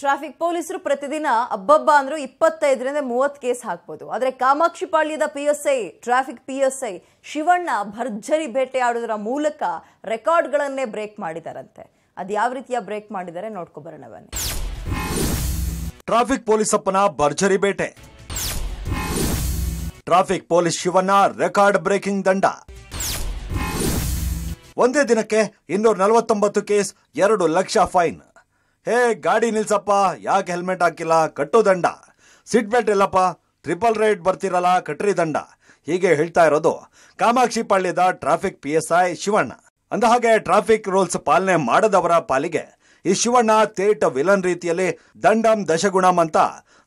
Traffic ಪೊಲೀಸರು ಪ್ರತಿದಿನ ಅಬ್ಬಬ್ಬ ಅಂದ್ರೂ ಇಪ್ಪತ್ತೈದರಿಂದ ಮೂವತ್ತು ಕೇಸ್ ಹಾಕ್ಬೋದು. ಆದರೆ Kamakshi ಪಾಳ್ಯದ P S I traffic P S I Shivanna ಭರ್ಜರಿ ಬೇಟೆಯಾಡೋದರ ಮೂಲಕ ರೆಕಾರ್ಡ್ಗಳನ್ನೇ ಬ್ರೇಕ್ ಮಾಡಿದಾರಂತೆ. ಅದು ಯಾವ ರೀತಿಯ ಬ್ರೇಕ್ ಮಾಡಿದ್ದಾರೆ ನೋಡ್ಕೊಬರೋಣ ಟ್ರಾಫಿಕ್ ಪೊಲೀಸಪ್ಪನ ಭರ್ಜರಿ ಬೇಟೆ. Traffic police Shivanna record breaking ದಂಡ. ಒಂದೇ ದಿನಕ್ಕೆ ಇನ್ನೂರ ನಲವತ್ತೊಂಬತ್ತು ಕೇಸ್, ಎರಡು ಲಕ್ಷ ಫೈನ್. ಹೇ, ಗಾಡಿ ನಿಲ್ಸಪ್ಪ, ಯಾಕೆ ಹೆಲ್ಮೆಟ್ ಹಾಕಿಲ್ಲ? ಕಟ್ಟು ದಂಡ. ಸೀಟ್ ಬೆಲ್ಟ್ ಇಲ್ಲಪ್ಪ ಟ್ರಿಪಲ್ ರೈಡ್ ಬರ್ತಿರಲ್ಲ, ಕಟ್ರಿ ದಂಡ. ಹೀಗೆ ಹೇಳ್ತಾ ಇರೋದು Kamakshi ಪಾಳ್ಯದ traffic P S I Shivanna. ಅಂದಹಾಗೆ ಟ್ರಾಫಿಕ್ ರೂಲ್ಸ್ ಪಾಲನೆ ಮಾಡದವರ ಪಾಲಿಗೆ ಈ ಶಿವಣ್ಣ ತೇಟ ವಿಲನ್ ರೀತಿಯಲ್ಲಿ ದಂಡಂ ದಶಗುಣಂ ಅಂತ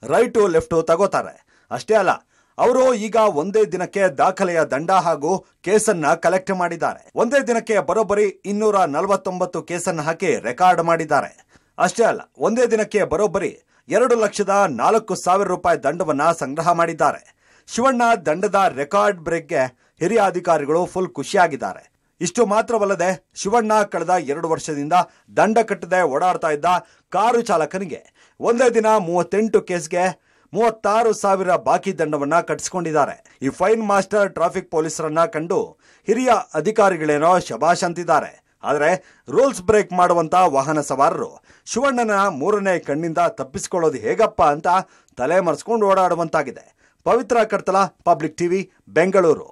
ರೈಟು ಲೆಫ್ಟು ತಗೋತಾರೆ. ಅಷ್ಟೇ ಅಲ್ಲ, ಅವರು ಈಗ ಒಂದೇ ದಿನಕ್ಕೆ ದಾಖಲೆಯ ದಂಡ ಹಾಗೂ ಕೇಸನ್ನ ಕಲೆಕ್ಟ್ ಮಾಡಿದ್ದಾರೆ. ಒಂದೇ ದಿನಕ್ಕೆ ಬರೋಬ್ಬರಿ ಇನ್ನೂರ ನಲವತ್ತೊಂಬತ್ತು ಕೇಸನ್ನ ಹಾಕಿ ರೆಕಾರ್ಡ್ ಮಾಡಿದ್ದಾರೆ. ಅಷ್ಟೇ ಅಲ್ಲ, ಒಂದೇ ದಿನಕ್ಕೆ ಬರೋಬ್ಬರಿ ಎರಡು ಲಕ್ಷದ ನಾಲ್ಕು ಸಾವಿರ ರೂಪಾಯಿ ದಂಡವನ್ನ ಸಂಗ್ರಹ ಮಾಡಿದ್ದಾರೆ. ಶಿವಣ್ಣ ದಂಡದ ರೆಕಾರ್ಡ್ ಬ್ರೇಕ್ಗೆ ಹಿರಿಯ ಅಧಿಕಾರಿಗಳು ಫುಲ್ ಖುಷಿಯಾಗಿದ್ದಾರೆ. ಇಷ್ಟು ಮಾತ್ರವಲ್ಲದೆ ಶಿವಣ್ಣ ಕಳೆದ ಎರಡು ವರ್ಷದಿಂದ ದಂಡ ಕಟ್ಟದೆ ಓಡಾಡ್ತಾ ಇದ್ದ ಕಾರು ಚಾಲಕನಿಗೆ ಒಂದೇ ದಿನ ಮೂವತ್ತೆಂಟು ಕೇಸ್ಗೆ ಮೂವತ್ತಾರು ಸಾವಿರ ಬಾಕಿ ದಂಡವನ್ನ ಕಟ್ಟಿಸಿಕೊಂಡಿದ್ದಾರೆ. ಈ ಫೈನ್ ಮಾಸ್ಟರ್ ಟ್ರಾಫಿಕ್ ಪೊಲೀಸರನ್ನ ಕಂಡು ಹಿರಿಯ ಅಧಿಕಾರಿಗಳೇನೋ ಶಬಾಷ್ ಅಂತಿದ್ದಾರೆ. ಆದರೆ ರೂಲ್ಸ್ ಬ್ರೇಕ್ ಮಾಡುವಂತ ವಾಹನ ಸವಾರರು, ಶಿವಣ್ಣನ ಮೂರನೇ ಕಣ್ಣಿಂದ ತಪ್ಪಿಸಿಕೊಳ್ಳೋದು ಹೇಗಪ್ಪ ಅಂತ ತಲೆ ಮರೆಸ್ಕೊಂಡು ಓಡಾಡುವಂತಾಗಿದೆ. Pavitra Kartala public TV, Bengaluru.